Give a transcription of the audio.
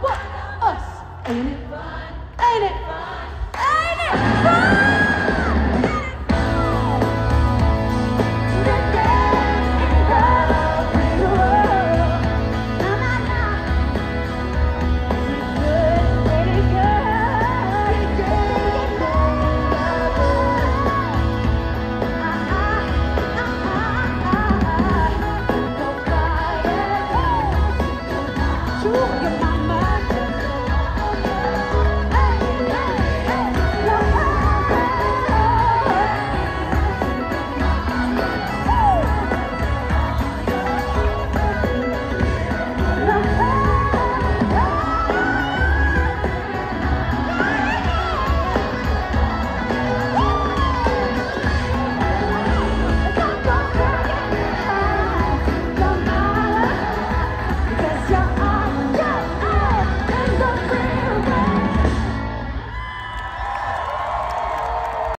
What us? Ain't it fun? Ain't it fun? Ain't it fun?